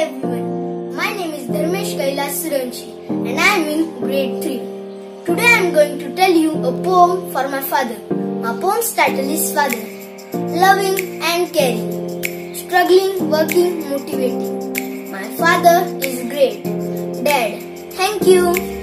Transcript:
everyone. My name is Dharmesh Kailas Suryawanshi and I am in grade 3. Today I am going to tell you a poem for my father. My poem's title is Father. Loving and caring, struggling, working, motivating. My father is great. Dad, thank you.